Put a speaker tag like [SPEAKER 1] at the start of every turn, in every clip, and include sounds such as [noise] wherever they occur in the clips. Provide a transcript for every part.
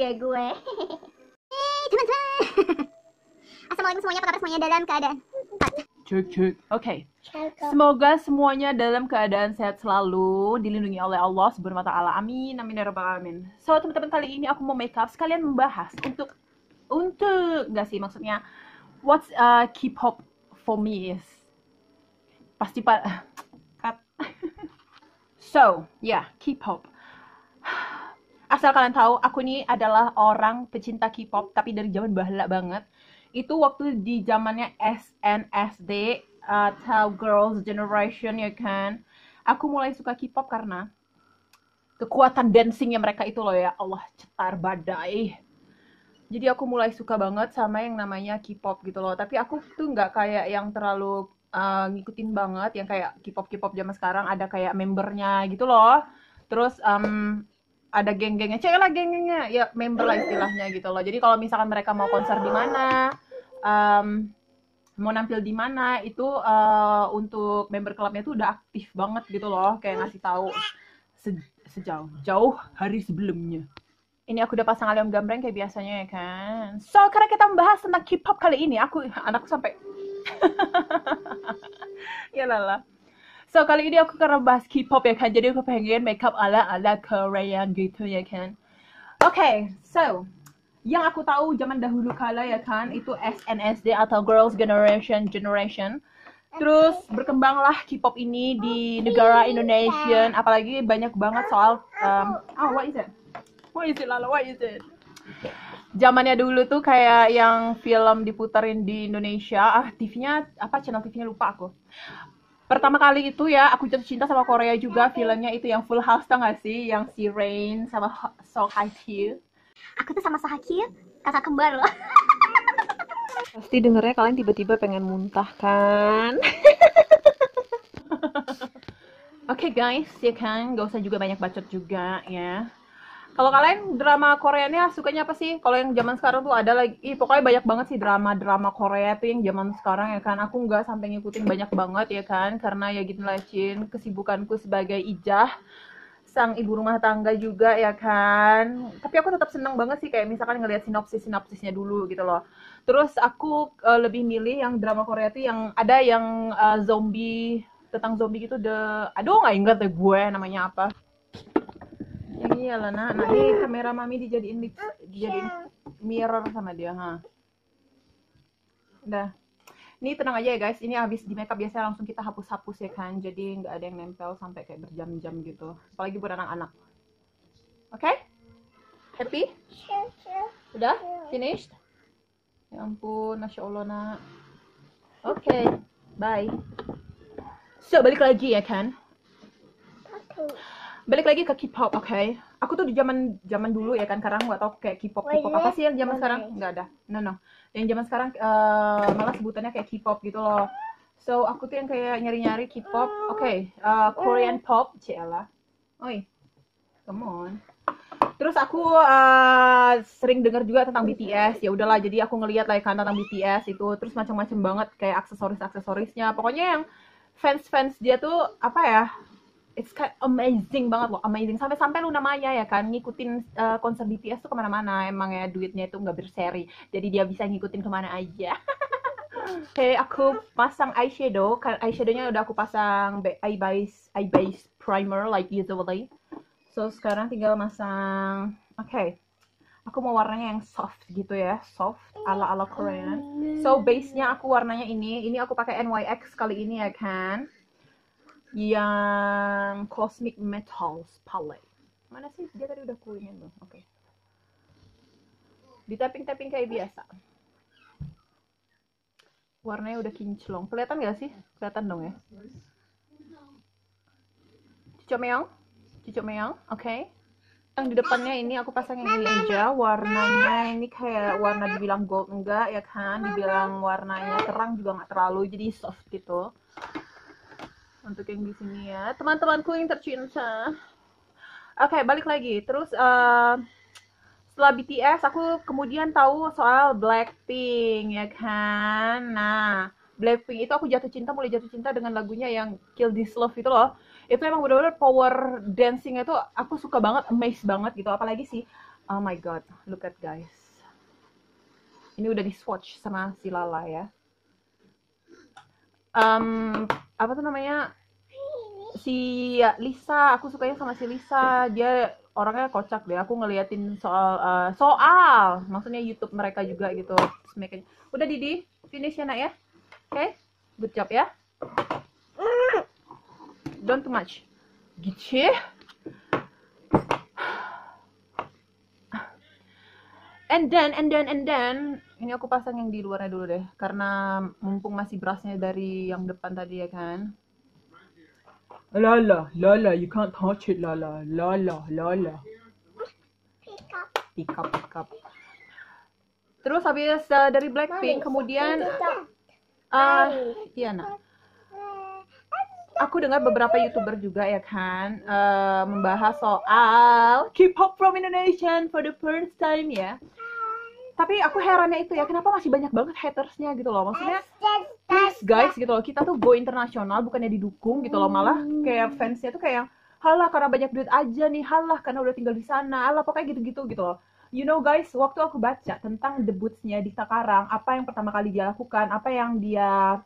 [SPEAKER 1] ya gue. Hei teman-teman. Assalamualaikum semuanya, apa kabar semuanya dalam keadaan?
[SPEAKER 2] Cek cek. Oke. Semoga semuanya dalam keadaan sehat selalu, dilindungi oleh Allah Subhanahu wa taala. Amin. Amin ya rabbal alamin. So, teman-teman kali ini aku mau make up sekalian membahas untuk untuk enggak sih maksudnya what's uh, K-pop for me is. Pasti pak [sighs] cut. [laughs] so, yeah, K-pop. Asal kalian tahu, aku ini adalah orang pecinta K-pop tapi dari zaman bahala banget. Itu waktu di zamannya SNSD atau Girls Generation ya kan? Aku mulai suka K-pop karena kekuatan dancingnya mereka itu loh ya. Allah cetar badai. Jadi aku mulai suka banget sama yang namanya K-pop gitu loh. Tapi aku tuh nggak kayak yang terlalu uh, ngikutin banget yang kayak K-pop K-pop zaman sekarang. Ada kayak membernya gitu loh. Terus um, ada geng-gengnya. Cek lah geng-gengnya. Ya member lah istilahnya gitu loh. Jadi kalau misalkan mereka mau konser di mana um, mau nampil di mana itu uh, untuk member klubnya tuh udah aktif banget gitu loh. Kayak ngasih tahu se sejauh jauh hari sebelumnya. Ini aku udah pasang alium gambreng kayak biasanya ya kan. So karena kita membahas tentang K-pop kali ini aku anakku sampai [laughs] ya lala So kali ini aku akan bahas K-pop ya kan. Jadi aku pengen makeup ala-ala Korean gitu ya kan. Oke, okay, so yang aku tahu zaman dahulu kala ya kan itu SNSD atau Girls Generation Generation. Terus berkembanglah K-pop ini di negara Indonesia, apalagi banyak banget soal um, oh what is it? What is it Lala? What is it? Zamannya dulu tuh kayak yang film diputerin di Indonesia, ah TV-nya apa channel TV-nya lupa aku pertama kali itu ya aku jatuh cinta sama Korea juga filmnya itu yang Full House tau gak sih? Yang si Rain sama So Hye Kyu
[SPEAKER 1] aku tuh sama So Hye Kyu kakak kembar loh. [laughs]
[SPEAKER 2] Pasti dengernya kalian tiba-tiba pengen muntah kan? [laughs] Oke okay guys, ya kan, gak usah juga banyak bacot juga ya. Kalau kalian drama Koreanya sukanya apa sih? Kalau yang zaman sekarang tuh ada lagi, ih, pokoknya banyak banget sih drama-drama Korea tuh yang zaman sekarang ya kan. Aku nggak sampai ngikutin banyak banget ya kan, karena ya gitu lah Cin, kesibukanku sebagai ijah sang ibu rumah tangga juga ya kan. Tapi aku tetap seneng banget sih kayak misalkan ngelihat sinopsis-sinopsisnya dulu gitu loh. Terus aku uh, lebih milih yang drama Korea tuh yang ada yang uh, zombie tentang zombie gitu the aduh nggak inget deh gue namanya apa iya lah nak. Ini kamera mami dijadiin dijadiin mirror sama dia ha. Udah. Ini tenang aja ya guys. Ini habis di makeup biasanya langsung kita hapus-hapus ya kan? Jadi nggak ada yang nempel sampai kayak berjam-jam gitu. Apalagi buat anak-anak. Oke? Okay? happy? Udah? Finished? Ya ampun masya allah nak. Oke. Okay. bye. So balik lagi ya kan balik lagi ke K-pop, oke? Okay? Aku tuh di zaman zaman dulu ya kan, karena nggak tahu kayak K-pop, K-pop apa sih yang zaman sekarang? Nggak ada, no no. Yang zaman sekarang uh, malah sebutannya kayak K-pop gitu loh. So aku tuh yang kayak nyari-nyari K-pop, oke? Okay, uh, Korean pop, Ciela. Oi, come on. Terus aku uh, sering dengar juga tentang BTS. Ya udahlah, jadi aku ngeliat lah kan tentang BTS itu. Terus macam-macam banget kayak aksesoris-aksesorisnya. Pokoknya yang fans-fans dia tuh apa ya? It's kind amazing banget loh, amazing. Sampai-sampai lu namanya ya kan ngikutin uh, konser BTS tuh ke mana-mana. Emang ya duitnya itu nggak berseri, jadi dia bisa ngikutin ke mana aja. [laughs] Oke, okay, aku pasang eyeshadow. Kan eyeshadownya udah aku pasang eye base eye base primer like usually. So sekarang tinggal masang. Oke, okay. aku mau warnanya yang soft gitu ya, soft ala ala Korea. So base-nya aku warnanya ini. Ini aku pakai NYX kali ini ya kan yang Cosmic Metals Palette. Mana sih? Dia tadi udah kuingin tuh. Oke. Okay. Di tapping-tapping kayak biasa. Warnanya udah kinclong. Kelihatan gak sih? Kelihatan dong ya. Cucuk meong. Cucuk meong. Oke. Okay. Yang di depannya ini aku pasang yang ini aja. Warnanya ini kayak warna dibilang gold enggak ya kan? Dibilang warnanya terang juga nggak terlalu. Jadi soft gitu untuk yang di sini ya teman-temanku yang tercinta oke okay, balik lagi terus uh, setelah BTS aku kemudian tahu soal Blackpink ya kan nah Blackpink itu aku jatuh cinta mulai jatuh cinta dengan lagunya yang Kill This Love itu loh itu emang benar-benar power dancing itu aku suka banget amazed banget gitu apalagi sih Oh my god, look at guys. Ini udah di swatch sama si Lala ya. Um, apa tuh namanya? Si Lisa, aku sukanya sama si Lisa. Dia orangnya kocak deh. Aku ngeliatin soal uh, soal, maksudnya YouTube mereka juga gitu. Mereka- Udah Didi, finish ya nak ya. Oke, good job ya. Don't too much. Gitu. And then, and then, and then, ini aku pasang yang di luarnya dulu deh, karena mumpung masih berasnya dari yang depan tadi ya kan. Lala, Lala, you can't touch it, Lala, Lala, Lala.
[SPEAKER 1] Pick up.
[SPEAKER 2] Pick up, pick up. Terus habis uh, dari Blackpink, kemudian, uh, iya nak. Aku dengar beberapa youtuber juga ya kan uh, membahas soal K-pop from Indonesia for the first time ya. Tapi aku herannya itu ya, kenapa masih banyak banget hatersnya gitu loh. Maksudnya, please guys gitu loh, kita tuh go internasional bukannya didukung gitu loh. Malah kayak fansnya tuh kayak, halah karena banyak duit aja nih, halah karena udah tinggal di sana, halah pokoknya gitu-gitu gitu loh. You know guys, waktu aku baca tentang debutnya di Sekarang, apa yang pertama kali dia lakukan, apa yang dia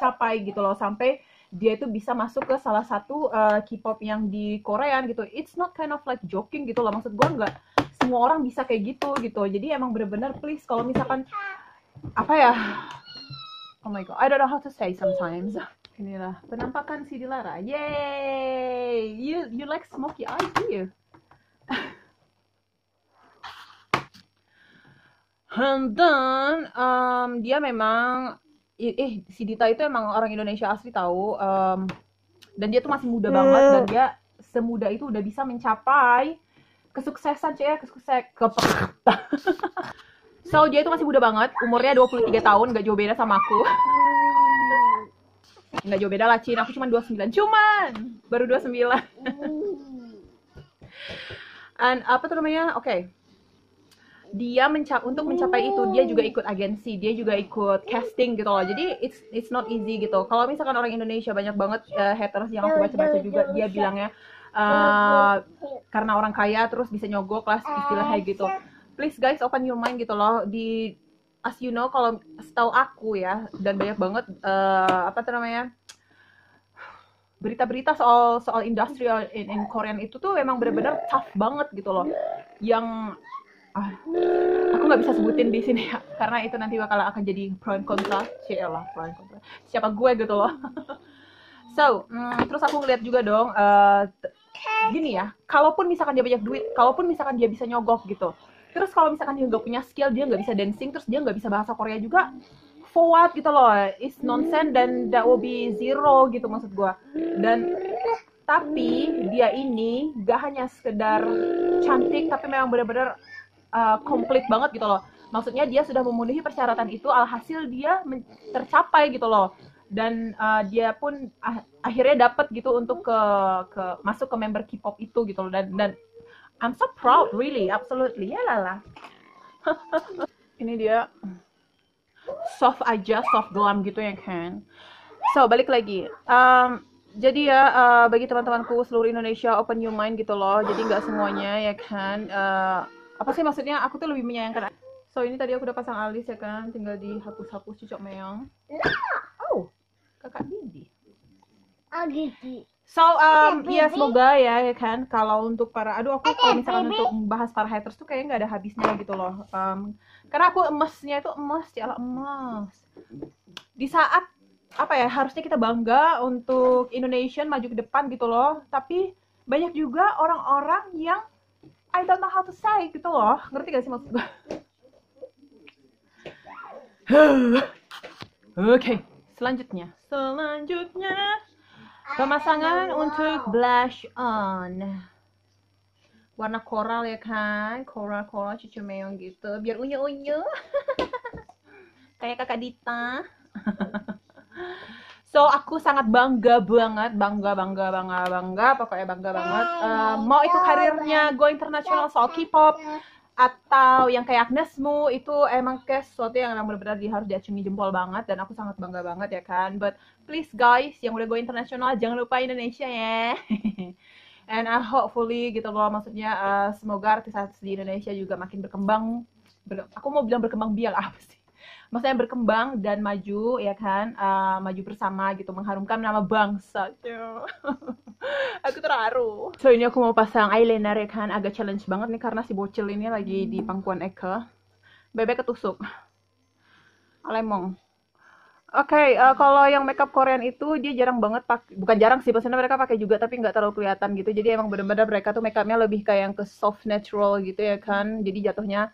[SPEAKER 2] capai gitu loh, sampai dia itu bisa masuk ke salah satu uh, K-pop yang di Korea gitu. It's not kind of like joking gitu loh. Maksud gua nggak semua orang bisa kayak gitu gitu. Jadi emang bener-bener please kalau misalkan apa ya? Oh my god, I don't know how to say sometimes. [laughs] Inilah penampakan si Dilara. Yay! You you like smoky eyes, do you? [laughs] And then um, dia memang eh si Dita itu emang orang Indonesia asli tahu um, dan dia tuh masih muda banget dan dia semuda itu udah bisa mencapai kesuksesan cuy ya kesukses ke [laughs] so dia itu masih muda banget. Umurnya 23 tahun. Gak jauh beda sama aku. [laughs] Nggak jauh beda lah Cin. Aku cuma 29 cuman! Baru 29 [laughs] and apa tuh namanya? Oke. Dia menca untuk mencapai itu dia juga ikut agensi. Dia juga ikut casting gitu loh. Jadi it's it's not easy gitu. Kalau misalkan orang Indonesia banyak banget uh, haters yang aku baca-baca juga dia bilangnya uh, karena orang kaya terus bisa nyogok lah istilahnya gitu please guys open your mind gitu loh. Di as you know kalau setahu aku ya dan banyak banget uh, apa namanya berita-berita soal soal industri in, in Korean itu tuh memang benar-benar tough banget gitu loh. Yang ah, aku nggak bisa sebutin di sini ya karena itu nanti bakal akan jadi pro and kontra lah pro and kontra siapa gue gitu loh. [laughs] So mm, terus aku ngeliat juga dong t- gini ya kalaupun misalkan dia banyak duit kalaupun misalkan dia bisa nyogok gitu terus kalau misalkan dia nggak punya skill dia nggak bisa dancing terus dia nggak bisa bahasa Korea juga for what gitu loh. It's nonsense dan that will be zero gitu maksud gue dan tapi dia ini gak hanya sekedar cantik tapi memang benar-benar uh, banget gitu loh. Maksudnya dia sudah memenuhi persyaratan itu alhasil dia tercapai gitu loh. Dan uh, dia pun ah- akhirnya dapat gitu untuk ke ke masuk ke member K-pop itu gitu loh. Dan dan I'm so proud really absolutely. Ya lala. [laughs] Ini dia. Soft aja soft glam gitu ya kan so balik lagi. Um, jadi ya uh, bagi teman-temanku seluruh Indonesia open your mind gitu loh. Jadi nggak semuanya ya kan uh, apa sih maksudnya? Aku tuh lebih menyayangkan. So ini tadi aku udah pasang alis ya kan tinggal dihapus-hapus cucok meong. Oh kakak Didi
[SPEAKER 1] Oh gitu.
[SPEAKER 2] So, um, ya semoga ya, ya kan, kalau untuk para, aduh aku kalau misalkan
[SPEAKER 1] baby.
[SPEAKER 2] untuk membahas para haters tuh kayaknya nggak ada habisnya gitu loh. Um, karena aku emasnya itu emas, ya emas. Di saat apa ya, harusnya kita bangga untuk Indonesian maju ke depan gitu loh. Tapi banyak juga orang-orang yang I don't know how to say gitu loh. Ngerti gak sih maksud gue? [sighs] Oke, selanjutnya. Selanjutnya. Pemasangan untuk blush on. Warna koral ya kan? Koral-koral cucu meong gitu. Biar unyu-unyu. [laughs] Kayak kakak Dita. [laughs] so, aku sangat bangga banget. Bangga, bangga, bangga, bangga. Pokoknya bangga banget. Eh, mau itu karirnya go internasional soal K-pop. Atau yang kayak Agnesmu itu emang kayak sesuatu yang emang benar-benar harus diacungi jempol banget. Dan aku sangat bangga banget ya kan. But please guys yang udah go internasional jangan lupa Indonesia ya [laughs] and uh, hopefully gitu loh maksudnya uh, semoga artis-artis di Indonesia juga makin berkembang ber- aku mau bilang berkembang biak [laughs] apa sih maksudnya berkembang dan maju ya kan uh, maju bersama gitu mengharumkan nama bangsa [laughs] aku terharu so ini aku mau pasang eyeliner ya kan agak challenge banget nih karena si bocil ini lagi di pangkuan Eka bebek ketusuk alemong Oke, okay, uh, kalau yang makeup Korean itu dia jarang banget pakai, bukan jarang sih, maksudnya mereka pakai juga tapi nggak terlalu kelihatan gitu. Jadi emang bener-bener mereka tuh makeupnya lebih kayak yang ke soft natural gitu ya kan. Jadi jatuhnya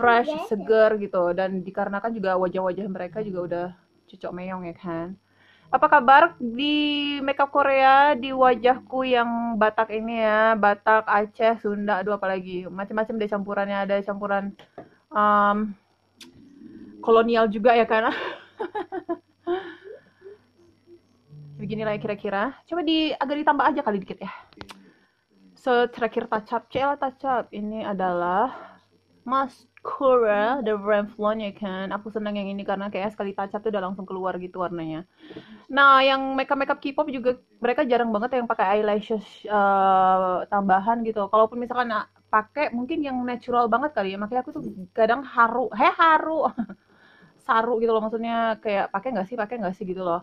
[SPEAKER 2] fresh, seger gitu. Dan dikarenakan juga wajah-wajah mereka juga udah cocok meong ya kan. Apa kabar di makeup Korea di wajahku yang Batak ini ya, Batak, Aceh, Sunda, aduh apa lagi, macam-macam deh campurannya ada campuran um, kolonial juga ya kan. [laughs] Beginilah ya kira-kira. Coba di agak ditambah aja kali dikit ya. So, terakhir. Cela touch up. Ini adalah mascara The Revlon ya kan. Aku senang yang ini karena kayak sekali up tuh udah langsung keluar gitu warnanya. Nah, yang makeup-makeup K-pop juga mereka jarang banget yang pakai eyelashes uh, tambahan gitu. Kalaupun misalkan nah, pakai mungkin yang natural banget kali ya. Makanya aku tuh kadang haru, heh haru. [laughs] saru gitu loh maksudnya kayak pakai nggak sih pakai nggak sih gitu loh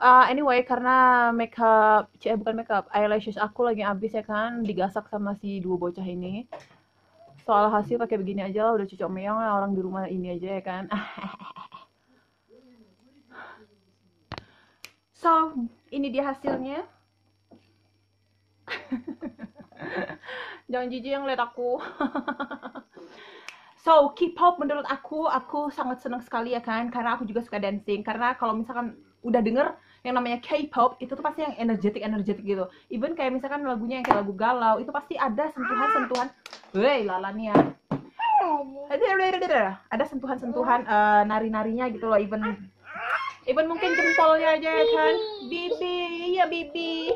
[SPEAKER 2] uh, anyway karena makeup eh bukan makeup eyelashes aku lagi habis ya kan digasak sama si dua bocah ini soal hasil pakai begini aja lah udah cocok meong orang di rumah ini aja ya kan [laughs] so ini dia hasilnya [laughs] jangan jijik yang lihat aku [laughs] So, K-pop menurut aku, aku sangat senang sekali ya kan, karena aku juga suka dancing. Karena kalau misalkan udah denger yang namanya K-pop, itu tuh pasti yang energetik-energetik gitu. Even kayak misalkan lagunya yang kayak lagu galau, itu pasti ada sentuhan-sentuhan, weh lalanya. Ada sentuhan-sentuhan uh, nari-narinya gitu loh, even even mungkin jempolnya aja ya kan. Bibi, iya Bibi.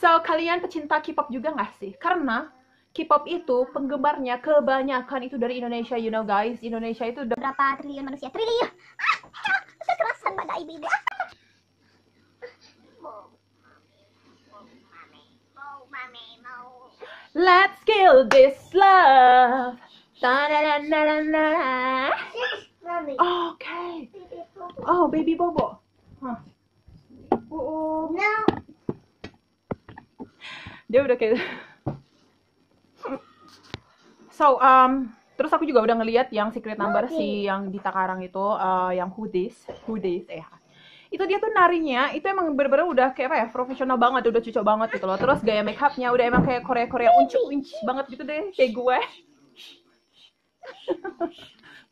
[SPEAKER 2] So, kalian pecinta K-pop juga nggak sih? Karena K-pop itu penggemarnya kebanyakan itu dari Indonesia, you know guys. Indonesia itu udah
[SPEAKER 1] berapa triliun manusia? Triliun. Ah, kekerasan pada ibu-ibu.
[SPEAKER 2] Let's kill this love. Okay. Oh, baby Bobo. Huh. Oh,
[SPEAKER 1] No.
[SPEAKER 2] Dia udah kayak So, um, terus aku juga udah ngeliat yang secret number si yang di Takarang itu, uh, yang Hoodies, Hoodies, eh. Itu dia tuh narinya, itu emang bener-bener udah kayak apa ya, profesional banget, udah cocok banget gitu loh. Terus gaya make upnya udah emang kayak Korea-Korea uncu-unci banget gitu deh, kayak gue.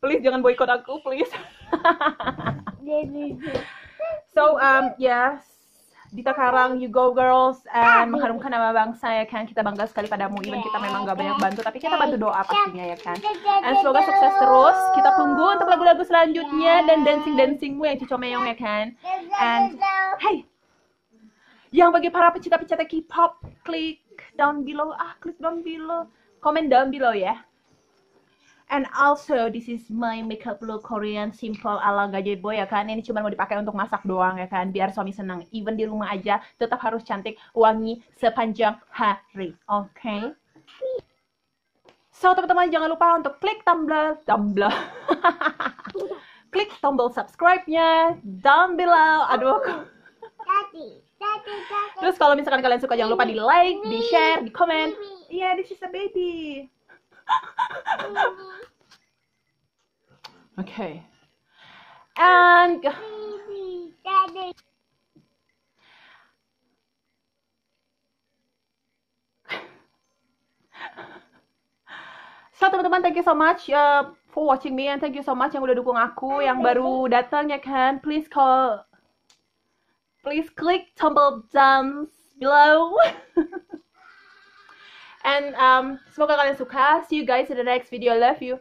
[SPEAKER 2] Please jangan boykot aku, please. [laughs] so, um, yes, di Takarang, you go girls, and mengharumkan nama bangsa ya kan. Kita bangga sekali padamu, even kita memang gak banyak bantu, tapi kita bantu doa pastinya ya kan. And semoga sukses terus. Kita tunggu untuk lagu-lagu selanjutnya dan dancing-dancingmu yang cocok meong ya kan. And, hey, yang bagi para pecinta-pecinta K-pop, klik down below, ah klik down below, comment down below ya. And also this is my makeup look Korean simple ala gajah boy ya kan. Ini cuma mau dipakai untuk masak doang ya kan. Biar suami senang. Even di rumah aja tetap harus cantik, wangi sepanjang hari. Oke. Okay? So teman-teman jangan lupa untuk klik tombol tombol. [laughs] klik tombol subscribe-nya down below. Aduh. Terus kalau misalkan kalian suka jangan lupa di like, di share, di komen. Iya, yeah, this is a baby. Okay. And So teman-teman thank you so much uh, for watching me and thank you so much yang udah dukung aku yang baru datang ya kan. Please call please click tombol down below. [laughs] And um, semoga kalian suka. See you guys in the next video. Love you.